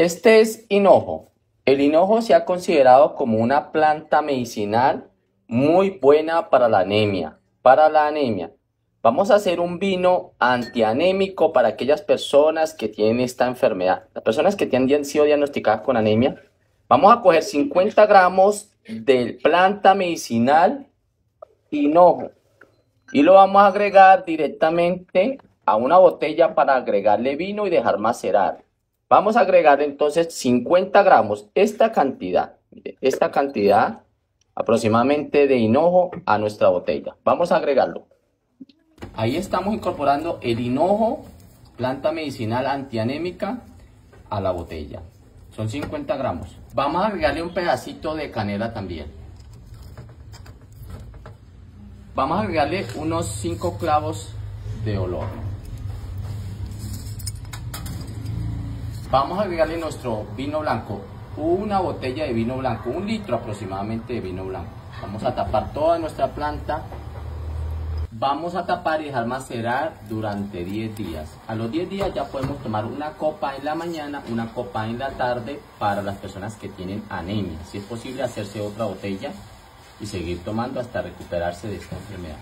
Este es hinojo. El hinojo se ha considerado como una planta medicinal muy buena para la anemia. Para la anemia. Vamos a hacer un vino antianémico para aquellas personas que tienen esta enfermedad. Las personas que tienen sido diagnosticadas con anemia. Vamos a coger 50 gramos de planta medicinal hinojo y lo vamos a agregar directamente a una botella para agregarle vino y dejar macerar. Vamos a agregar entonces 50 gramos, esta cantidad, esta cantidad aproximadamente de hinojo a nuestra botella. Vamos a agregarlo. Ahí estamos incorporando el hinojo, planta medicinal antianémica, a la botella. Son 50 gramos. Vamos a agregarle un pedacito de canela también. Vamos a agregarle unos 5 clavos de olor. Vamos a agregarle nuestro vino blanco, una botella de vino blanco, un litro aproximadamente de vino blanco. Vamos a tapar toda nuestra planta. Vamos a tapar y dejar macerar durante 10 días. A los 10 días ya podemos tomar una copa en la mañana, una copa en la tarde para las personas que tienen anemia. Si es posible hacerse otra botella y seguir tomando hasta recuperarse de esta enfermedad.